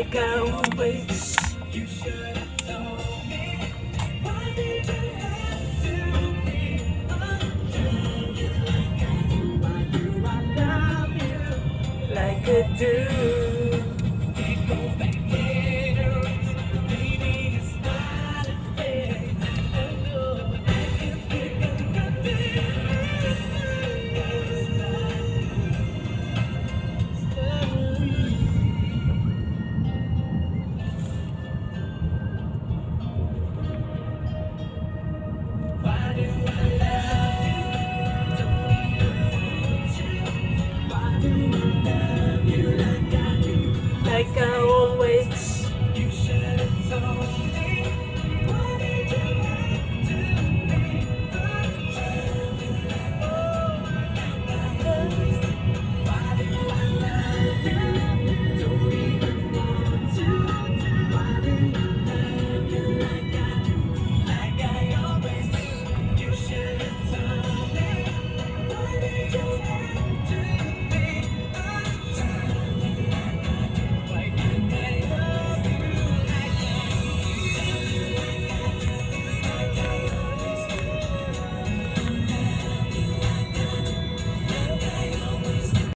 like I always do. You should have told me. Why did you have to be do, I do, I love you like I do. go